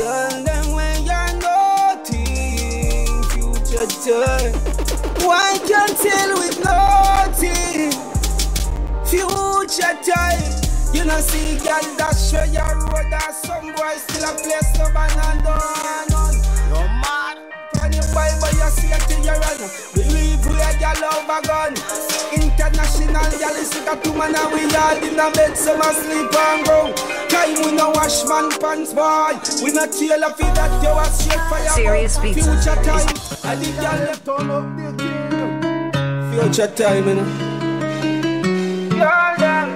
Girl, them when you're nothing, future time. Why can't tell with nothing, future time. You know see girl that show your road that some boy still a place no banana none. No man. When you buy but you see it in your run. Believe we a girl over gun. International girl is sick of two man and we all in a bed some asleep and go. Time we no wash man pants boy. We not tailor for that you a straight fire. Serious boy. pizza. Future time. And the girl left all up the thing. Future time, you know. Girl, them.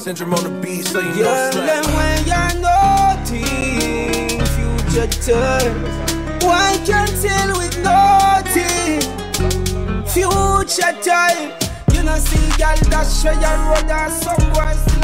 Syndrome on the beat, so you know Girl, slang. them when you're nothing, future time. Why can't tell with nothing, future time. You know see girl that show your road and some boy still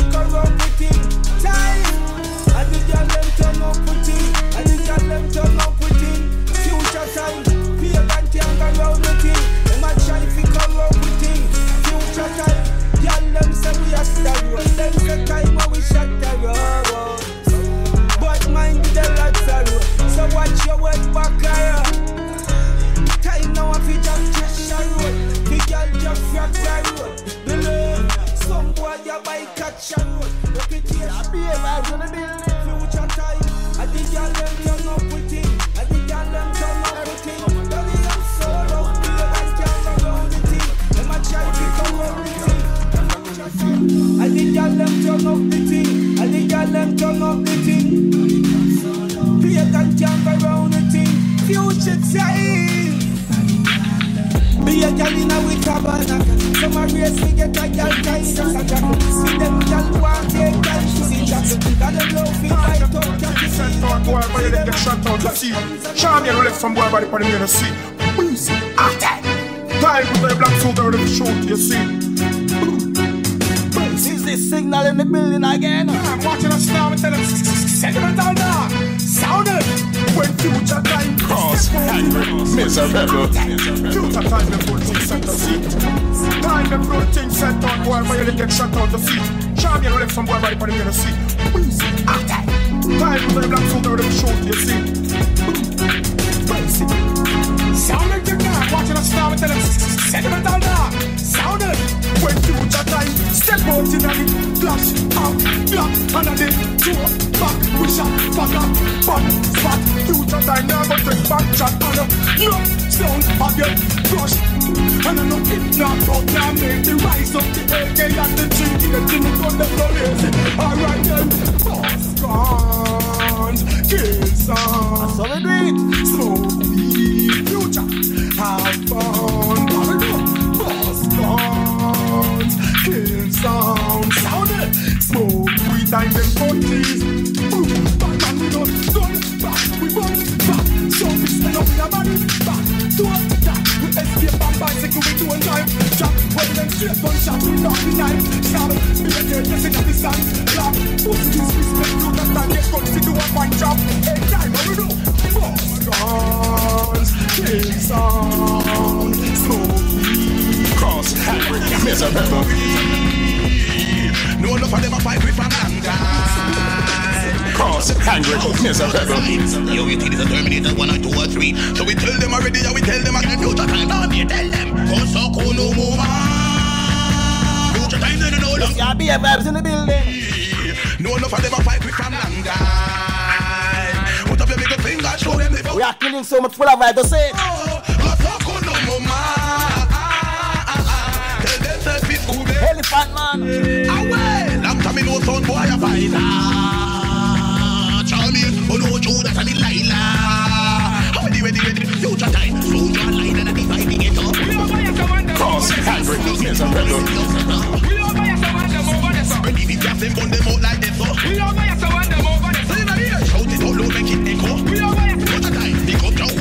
the building. Future time. I think y'all them turn up with it. I think y'all them turn up with it. Daddy, I'm so low. Vibe can't go round with it. Them a try to come round with it. I think y'all them turn up the thing. I think y'all them turn up the thing. Pagan can't go round the thing. Future time. Be a gal in a with a banana. Some a race me get a gal kind just a jackal. See them gal want take gal to see jackal. Got them low feet right up to see Sent out boy, but you didn't get shot out sea. Champion who left some boy on the main sea. Easy, after. Time with the black out of the shoot, you see. Is this signal in the building again? I'm watching us now and tell them, sentimental dog. Sound it. When future time angry, miserable. Future time, them good things set to see. Time, them good things set on boy, but you get shot out to sea. Champion who left some boy body on the main sea. Easy, after. Time with the black suit out of the shoot, you see. And a day, two, back, we shot, up, back, spot. Future time, go take back shot, and a no sound, I get crushed. And I know it not now make the rise up the AK and the in the gun, them go. Alright then, boss them bang, bang, we done, done, back, we run, back. So we stand up in a body, back, to a that. We escape on bicycle, we do a drive. Jump, when them straight gunshot, we knock the knife. Stab, be a dead, yes, in the sun. Laugh, pussy, disrespect, you understand, get gun, to do a fine job. Hey, time, what we do? Guns, kill sound, smoke. Cross, hybrid, miserable. No enough of them a fight with from mankind. Cross, angry, miserable. Yo, we think it's a Terminator one or two or three. So we tell them already, and we tell them again. Future time, now me tell them. Go so cool, no more man. Future time, they don't know long. Yeah, be a vibes in the building. No enough of them a fight with from mankind. Put up your middle finger, show them the We are killing so much full of vibes. Say oh, it. Go so cool, no more man. Tell them say fit cool, baby. Elephant man. Away, long time me know son boy a fighter. Charlie, oh no, Judas and Delilah. How ready, ready, ready? Future time, soldier line and a dividing it up. Cross, angry, miserable. Ready, the gas them burn them out like this, so. So you know here, shout it out loud, make it echo. Future time, pick up your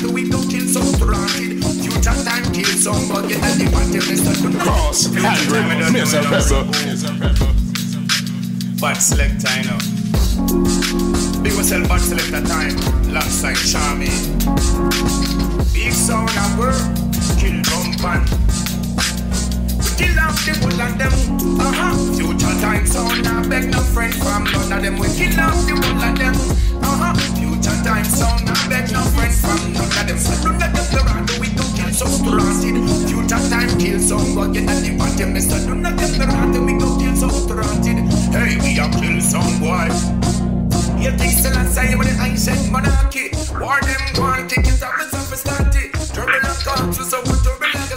do it looking so granted. Future time kill some buggy and the materialist that can cross. Hagrid, Mr. Pepper. but select you know. Big myself select selector time. Last time, Charming. Big sound and work. Kill bump and kill off the bull and them. Uh-huh. Future time sound, I beg no friend from none of them. We kill off the bull and them. Uh-huh. Hey, we are kill some boy. You think the last time when the ancient monarchy. War them one thing is that myself is started Trouble culture so we trouble